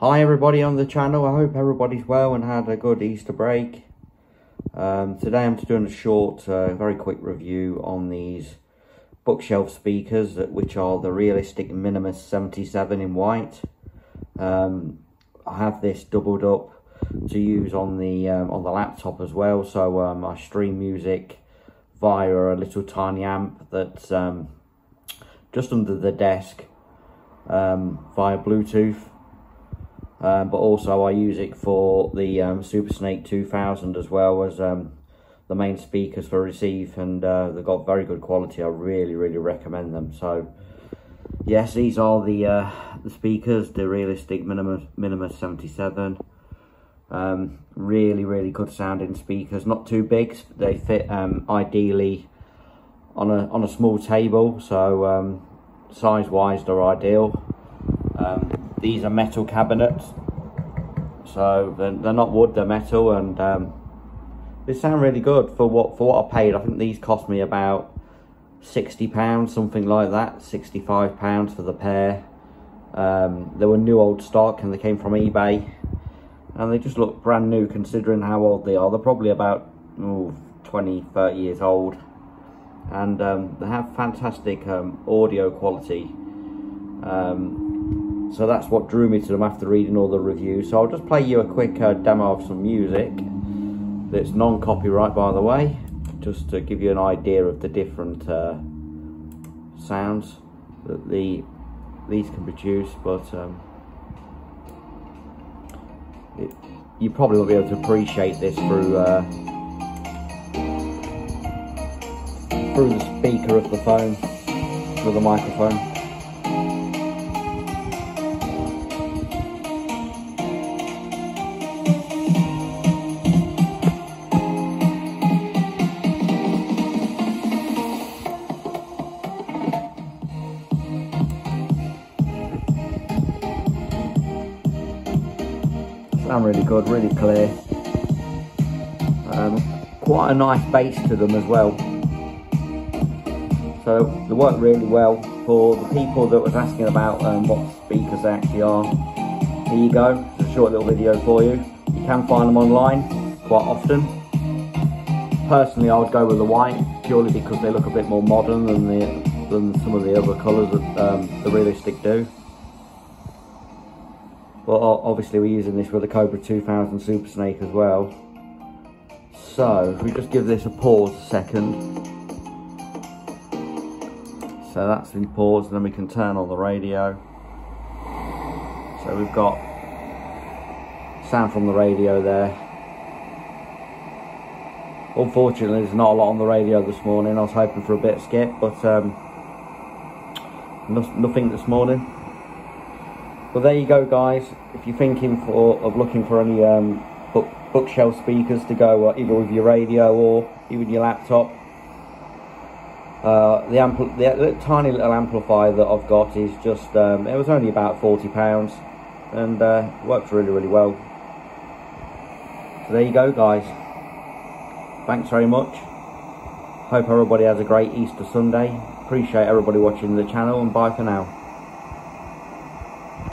Hi everybody on the channel, I hope everybody's well and had a good Easter break. Um, today I'm just doing a short, uh, very quick review on these bookshelf speakers, which are the Realistic Minimus 77 in white. Um, I have this doubled up to use on the um, on the laptop as well, so um, I stream music via a little tiny amp that's um, just under the desk um, via Bluetooth. Um, but also I use it for the um, Super Snake 2000 as well as um, the main speakers for receive and uh, they've got very good quality. I really, really recommend them. So yes, these are the uh, the speakers, the Realistic Minimus, Minimus 77. Um, really, really good sounding speakers. Not too big. They fit um, ideally on a on a small table. So um, size wise, they're ideal. These are metal cabinets. So they're, they're not wood, they're metal, and um, they sound really good for what for what I paid. I think these cost me about sixty pounds, something like that. Sixty-five pounds for the pair. Um, they were new old stock and they came from eBay and they just look brand new considering how old they are. They're probably about oh, 20, 30 years old and um, they have fantastic um, audio quality. Um, so that's what drew me to them after reading all the reviews. So I'll just play you a quick uh, demo of some music that's non-copyright by the way, just to give you an idea of the different uh, sounds that the these can produce. But um, it, you probably won't be able to appreciate this through uh, through the speaker of the phone, through the microphone. Sound really good, really clear. Um, quite a nice bass to them as well. So they work really well for the people that was asking about um, what speakers they actually are. Here you go, a short little video for you. You can find them online quite often. Personally, I would go with the white purely because they look a bit more modern than the than some of the other colours that um, the realistic do. But obviously we're using this with the Cobra 2000 Super Snake as well. So if we just give this a pause a second. So that's been paused and then we can turn on the radio. So we've got sound from the radio there. Unfortunately there's not a lot on the radio this morning. I was hoping for a bit of skip but um, nothing this morning. Well, there you go, guys. If you're thinking for of looking for any um, book, bookshelf speakers to go uh, either with your radio or even your laptop, uh, the, the, the, tiny little amplifier that I've got is just, um, it was only about £40 and uh, works really, really well. So there you go, guys. Thanks very much. Hope everybody has a great Easter Sunday. Appreciate everybody watching the channel and bye for now.